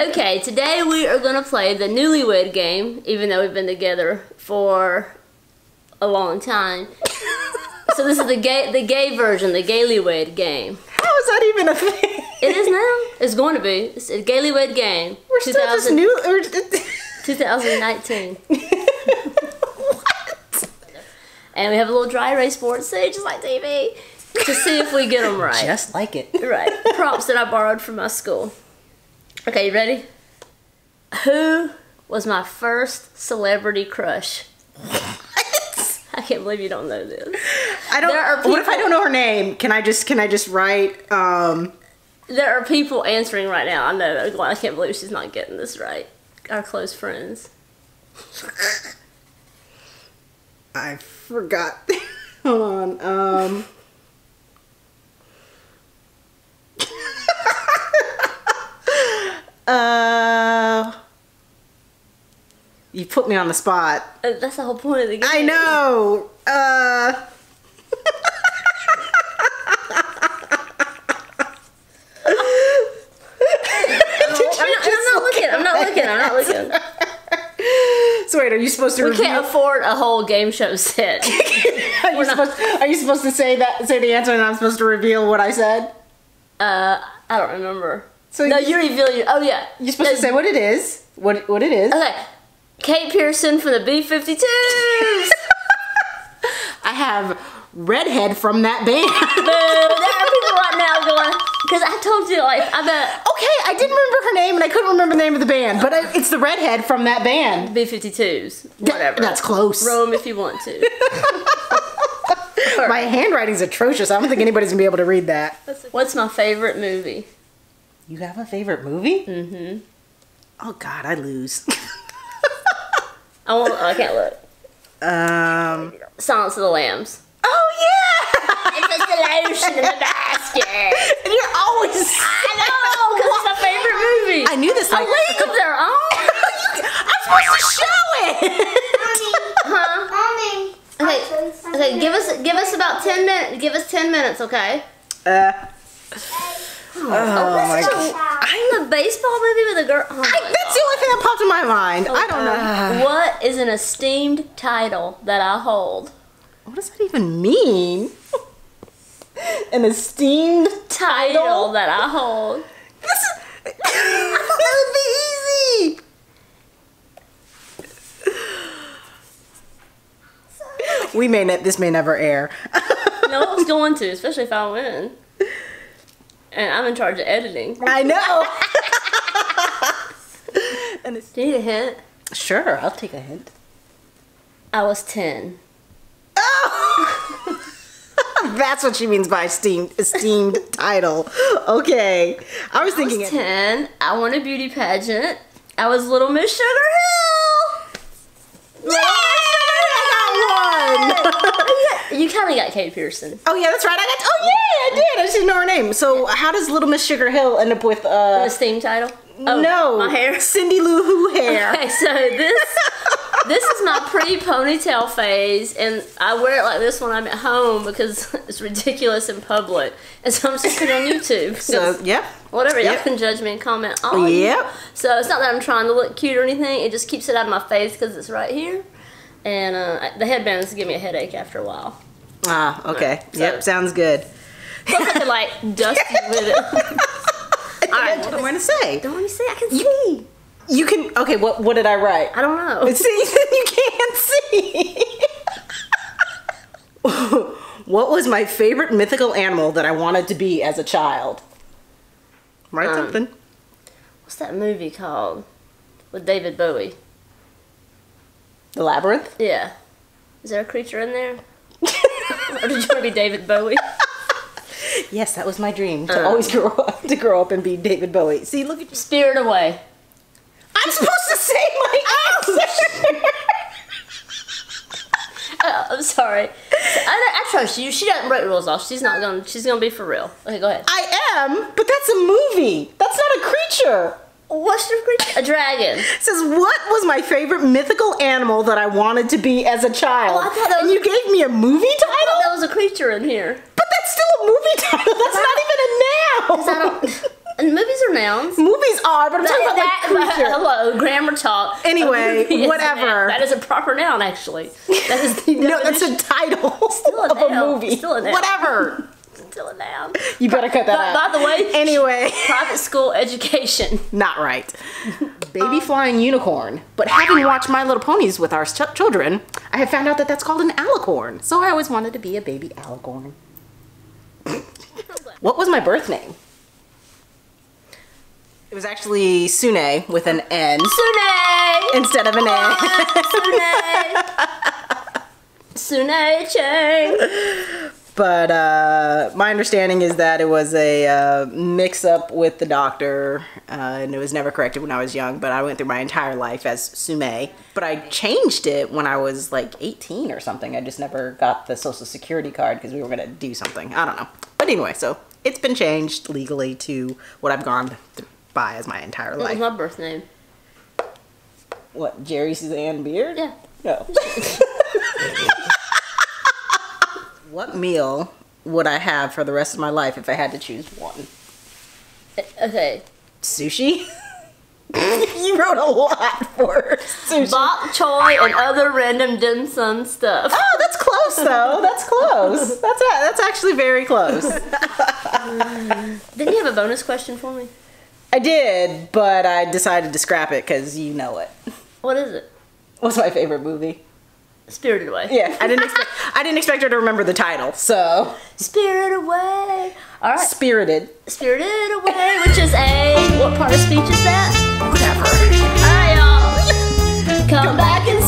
Okay, today we are gonna play the newlywed game, even though we've been together for a long time. so this is the gay the gay version, the gaylywed game. How is that even a thing? It is now. It's going to be. It's a gaylywed game. We're still just new. Or, 2019. what? And we have a little dry erase board, see, just like TV, to see if we get them right. Just like it. Right. Props that I borrowed from my school. Okay, you ready? Who was my first celebrity crush? I can't believe you don't know this. I don't. People, what if I don't know her name? Can I just can I just write? Um, there are people answering right now. I know. I can't believe she's not getting this right. Our close friends. I forgot. Hold on. Um. Uh. You put me on the spot. Uh, that's the whole point of the game. I know. Uh. I'm not looking. I'm not looking. I'm not looking. So wait, are you supposed to? We reveal? can't afford a whole game show set. are, you supposed, are you supposed to say that? Say the answer, and I'm supposed to reveal what I said? Uh, I don't remember. So no, you, reveal your. Oh yeah, you're supposed to say what it is. What what it is? Okay, Kate Pierson from the B-52s. I have redhead from that band. there are people right now going because I told you like I bet. Okay, I didn't remember her name and I couldn't remember the name of the band, but I, it's the redhead from that band. B52s, whatever. that's close. Roam if you want to. my handwriting's atrocious. I don't think anybody's gonna be able to read that. What's my favorite movie? You have a favorite movie? Mm-hmm. Oh God, I lose. I won't. I can't look. Um. Silence of the Lambs. Oh yeah! it's a solution in the basket. And you're always. I know, because it's my favorite movie. I knew this. Like, a League of Their Own. I'm supposed to show it. huh? Mommy. Okay. Okay. Give us give us about ten minutes. Give us ten minutes. Okay. Uh. Oh, oh my god. I'm the baseball movie with a girl. Oh I, that's the only thing that popped in my mind. Oh, I don't know. What is an esteemed title that I hold? What does that even mean? An esteemed title, title that I hold. This is, I thought that would be easy. we may ne- this may never air. no, it's going to, especially if I win. And I'm in charge of editing. I know. and Do you need a hint? Sure, I'll take a hint. I was 10. Oh! That's what she means by esteemed esteemed title. Okay. I was thinking I was 10. I won a beauty pageant. I was Little Miss Sugar Hill. Yeah! I got one. you kind of got Kate Pierson. Oh yeah, that's right. I got. Oh yeah, I did. I just didn't know her name. So how does Little Miss Sugar Hill end up with uh, esteemed title? Oh, no, my hair. Cindy Lou Who hair. Okay, so this this is my pre-ponytail phase, and I wear it like this when I'm at home because it's ridiculous in public. And so I'm just putting it on YouTube. So, yep. Whatever, yep. y'all can judge me and comment all Yep. So it's not that I'm trying to look cute or anything. It just keeps it out of my face because it's right here. And uh, the headbands give me a headache after a while. Ah, okay. So, yep, sounds good. Plus I could like dust with it. all right, what am I going to say? Don't let me see. I can see. You can. Okay. What What did I write? I don't know. See, you can't see. what was my favorite mythical animal that I wanted to be as a child? Write um, something. What's that movie called with David Bowie? The Labyrinth. Yeah. Is there a creature in there? or did you want to be David Bowie? yes, that was my dream to um, always grow up to grow up and be David Bowie. See, look at you. Spirited Away. I'm supposed to say my answer. uh, I'm sorry. I, I, trust you. She doesn't break rules off. She's not gonna. She's gonna be for real. Okay, go ahead. I am, but that's a movie. That's not a creature. What's the creature? A dragon. It says what was my favorite mythical animal that I wanted to be as a child? Oh, I thought that was, and you gave me a movie title. That was a creature in here. But that's still a movie title. That's not even a noun. And movies are nouns. Movies are, but I'm talking about That- like creature. hello, grammar talk. Anyway, whatever. That is a proper noun, actually. That is the No, that's a title a of a movie. Still a noun. Whatever. A noun. You better cut that By, out. by the way, Anyway, private school education. not right. Baby um, flying unicorn. But having watched My Little Ponies with our ch- children, I have found out that that's called an alicorn. So I always wanted to be a baby alicorn. what was my birth name? It was actually Sune with an N Sune! instead of an A. Sune! Sune Chang! But uh, my understanding is that it was a uh, mix up with the doctor, uh, and it was never corrected when I was young. But I went through my entire life as Sume. But I changed it when I was like 18 or something. I just never got the social security card because we were going to do something. I don't know. But anyway, so it's been changed legally to what I've gone by as my entire What was my birth name? What, Jerry Suzanne Beard? Yeah. No. what meal would I have for the rest of my life if I had to choose one? Okay. Sushi? you wrote a lot for sushi. Bok choy and other random dim sum stuff. Oh, that's close though. That's close. That's a, that's actually very close. Didn't you have a bonus question for me? I did, but I decided to scrap it because you know it. What is it? What's my favorite movie? Spirited Away. Yeah, I didn't expect I didn't expect her to remember the title. So Spirited Away. All right. Spirited. Spirited Away, which is a what part of speech is that? Whatever. All right, y'all. Come, Come back and